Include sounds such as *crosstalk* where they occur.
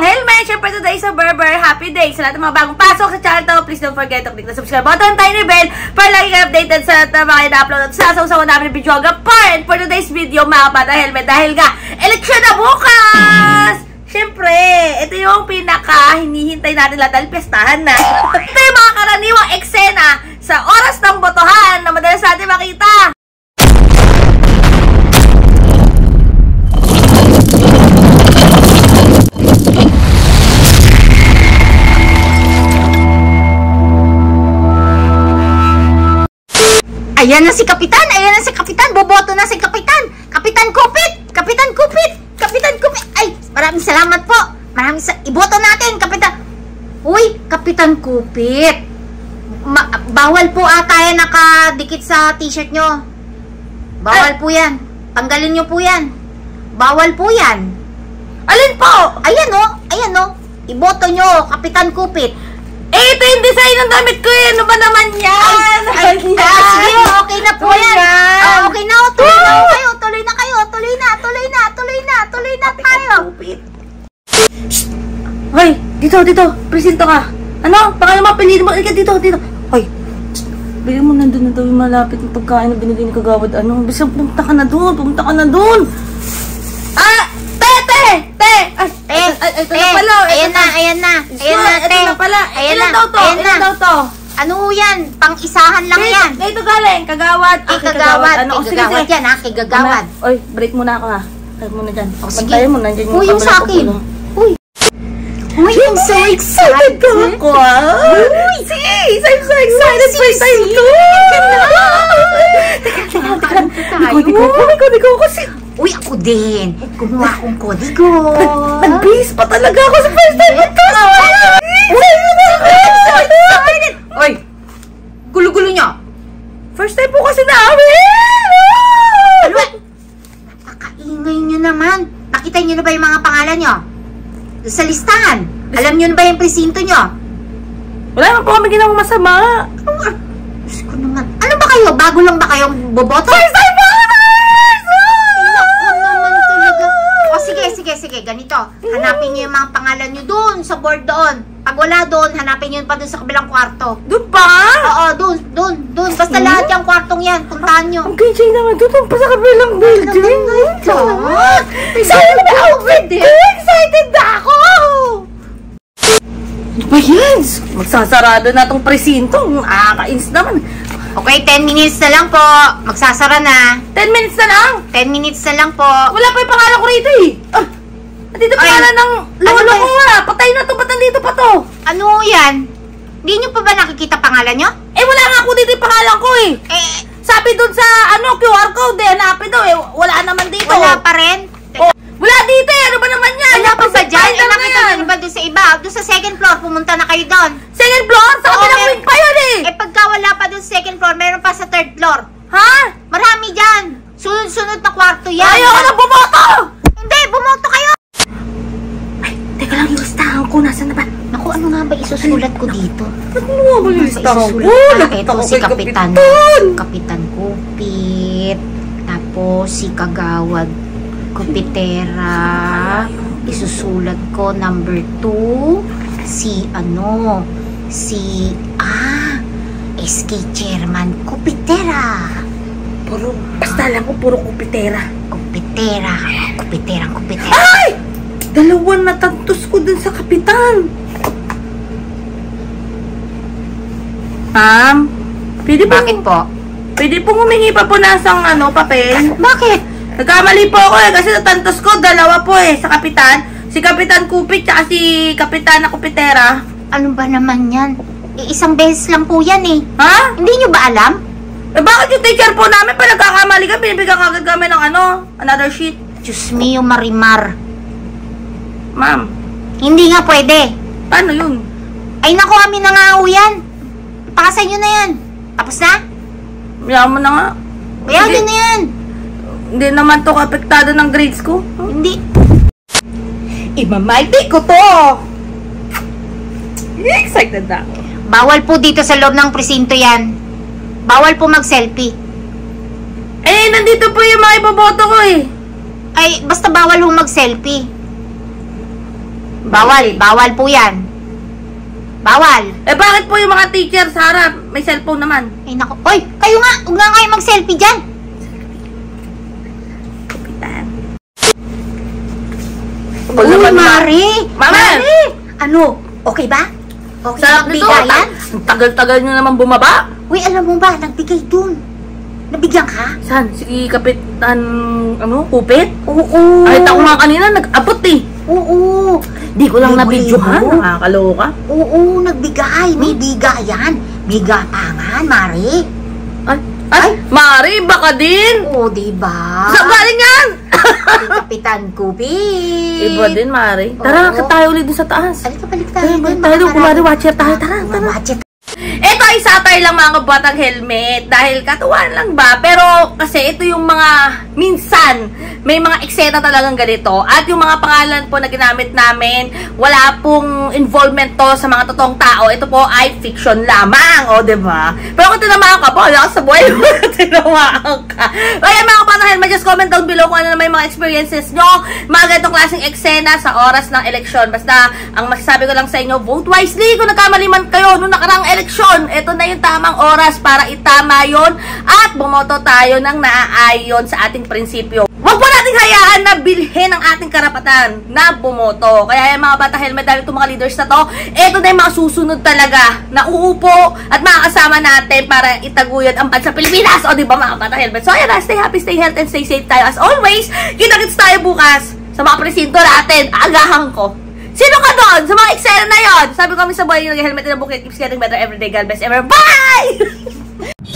ng helmet. Siyempre today sa. Happy day sa lahat ng mga bagong pasok sa channel to. Please don't forget to click the subscribe button, tiny bell, para lagi kayo updated sa lahat ng mga ina-upload at sasaw-sawa namin ng video hanggang part for today's video, mga bata helmet. Dahil nga, eleksyon na bukas! Siyempre, ito yung pinaka hinihintay natin lahat dahil pestahan na. *laughs* ito yung mga karaniwang eksena sa oras ng botohan na madalas natin makita. Ayan na si Kapitan! Ayan na si Kapitan! Boboto na si Kapitan! Kapitan Kupit! Kapitan Kupit! Kapitan Kupit! Ay! Maraming salamat po! Maraming sa... Iboto natin, Kapitan! Uy! Kapitan Kupit! Ma- bawal po ata yan nakadikit sa t-shirt nyo. Bawal po yan. Tanggalin nyo po yan. Bawal po yan. Alin po? Ayan o! Ayan o! Iboto nyo, Kapitan Kupit! Eh, ito yung design ng damit ko eh. Ano ba naman yan? Ay, ah, sige, okay na po yan. Ayan. Ah, okay na, oh, tuloy na kayo, tuloy na kayo, tuloy na, tuloy na, tuloy na, tuloy na tayo. Hoy, dito, dito. Presento ka. Ano? Baka naman piliin mo. Ika dito, dito. Hoy. Bigyan mo nandun na daw yung malapit ng pagkain na binigay ni Kagawad. Ano? Bisa pumunta ka na doon. Pumunta ka na doon. Ah! Te! Te! Te! Ay, Eh, ay, ito na pala. ito ayan na, ayan na, ayan na, Ito te. na pala. Ayan na, daw to? ayan na. daw to? Ano yan? Pang-isahan lang yan. Dito galing. Kagawad. Kay Ah, Kagawad, Ano? Kagawad yan ha. Ano? Oy, break muna ako ha. Break muna dyan. Sige. Mo, nandyan yung yung kabilang sa akin. Uy. I'm so excited. ka ako ah. Uy, sis! I'm so excited for time to! Tayo. Ikaw, ikaw, ikaw, ikaw kasi Uy, ako din. Kumuha akong kodigo. nag-base pa talaga ako sa first time ito. so excited. Uy, gulo-gulo nyo. First time po kasi namin! Ano ba? Napakaingay nyo naman. Nakita nyo na ba yung mga pangalan nyo? Sa listahan. Alam nyo na ba yung presinto nyo? Wala naman po kami ginawang masama. Ah, Diyos ko naman. Ano ba kayo? Bago lang ba kayong boboto? First time kami! Naku naman talaga. O sige, sige, sige. Ganito. Hanapin nyo yung mga pangalan nyo doon sa board doon. Wala doon, hanapin nyo pa doon sa kabilang kwarto. Doon pa? Oo, doon, doon, doon. Basta lahat yung kwartong yan. Puntahan nyo. Ang kinchay naman doon pa sa kabilang building. God! Excited na outfit ko! Excited na ako! Ano ba yan? Magsasarado na tong presinto. Nakaka-ins naman. Okay, 10 minutes na lang po. Magsasara na. 10 minutes na lang. 10 minutes na lang po. Wala pa yung pangalan ko rito eh. Ah, nandito Ay, pangalan ng lolo ano ba? ko nga. Patay na to. Ba't nandito pa to? Ano yan? Hindi nyo pa ba nakikita pangalan nyo? Eh wala nga ako dito yung pangalan ko eh. Eh, Sabi dun sa ano QR code eh. Hanapin daw eh. Wala naman dito. wala pa rin. Oh, wala dito eh. Ano ba naman yan? Wala pa ba dyan? Eh, nakita nyo ba doon sa iba? Doon sa second floor, pumunta na kayo doon. Second floor? Sa Oo, kabilang wing pa yun eh. Eh, pagka wala pa doon sa second floor, meron pa sa third floor. Ha? Marami dyan. Sunod-sunod na kwarto yan. Ayoko na bumoto! Hindi, bumoto kayo. Ko. Nasaan na ba? Naku, ano nga ba isusulat ko dito? Ano nga ba yung listahan ko? Ah, ito si Kapitan. Kapitan. Kupit. Tapos si Kagawad Kupitera. Isusulat ko number 2. Si ano? Si ah SK Chairman Kupitera. Puro, basta alam ko, puro kupitera. Kupitera. Kupitera, kupitera. Ay! Dalawa na tantos ko dun sa kapitan. Ma'am, pwede po, Bakit po? pwede pong humingi pa po nasang ano, papel? Bakit? Nagkamali po ako eh, kasi natantos ko, dalawa po eh, sa kapitan. Si Kapitan Kupit, tsaka si Kapitan na Kupitera. Ano ba naman yan? Eh, isang beses lang po yan eh. Ha? Hindi nyo ba alam? Eh bakit yung teacher po namin, pag nagkakamali ka, binibigyan agad kami ng ano, another sheet? Diyos mio, Marimar. Ma'am, Hindi nga pwede. paano yun? Ay naku, amin na nga ho yan. Pakasan nyo na yan. Tapos na? Yaman na nga. Kaya Hindi. na yan. Hindi naman to apektado ng grades ko. Hindi. Imamaldi ko to! Excited na ako. Bawal po dito sa loob ng presinto yan. Bawal po mag-selfie. Eh, nandito po yung mga iboboto ko eh. Ay, basta bawal ho mag-selfie. Bawal, bawal po yan. Bawal. Eh, bakit po yung mga teacher sa harap? May cellphone naman. Ay, naku. Oy, kayo nga, huwag nga kayo mag-selfie dyan. Uy, naman, Ma. Mari. Mama! Mari. Ano, okay ba? Okay nito. bigayan? Ang tagal-tagal nyo naman bumaba. Uy, alam mo ba, nagbigay dun. Nabigyan ka? Saan? Si Kapitan, ano, Kupit? Oo. Kahit ako nga kanina, nag-abot eh. Oo. Di ko lang nabidyohan. Nakakaloka. Oo, nagbigay. May bigayan. Bigapangan, Mari. Ay, ay, Mari, baka din. Oo, diba? Saan galing yan? Kapitan Kupit. Iba din, Mari. Tara, Oo. tayo ulit dun sa taas. Halika, balik tayo. Mga tayo. Kumari, watcher tayo. Tara, tara. watcher Ito ay satire lang mga kabatang helmet. Dahil katuwaan lang ba? Pero kasi ito yung mga minsan may mga eksena talagang ganito. At yung mga pangalan po na ginamit namin wala pong involvement to sa mga totoong tao. Ito po ay fiction lamang o ba? Diba? pero kung tinamaan ka po wala ka sa buhay mo. *laughs* Tinamaan ka. Kaya mga kabatang helmet just comment down below kung ano na may mga experiences nyo. Mga ganitong klaseng eksena sa oras ng eleksyon. Basta ang masasabi ko lang sa inyo vote wisely. Kung nagkamali man kayo nung nakarang eleksyon, ito na yung tamang oras para itama yon at bumoto tayo ng naaayon sa ating prinsipyo. Huwag po natin hayaan na bilhin ang ating karapatan na bumoto. Kaya yung mga bata helmet dahil itong mga leaders na to, ito na yung mga susunod talaga na uupo at makakasama natin para itaguyod ang bansa Pilipinas. O di ba mga bata helmet? So ayan stay happy, stay healthy, and stay safe tayo as always. Kita-kits tayo bukas sa mga presinto natin. Agahan ko. Sino ka doon? Sa mga eksena na yon? Sabi ko kami sa buhay yung nag-helmet na bukit keeps getting better every day. God bless ever. Bye! *laughs*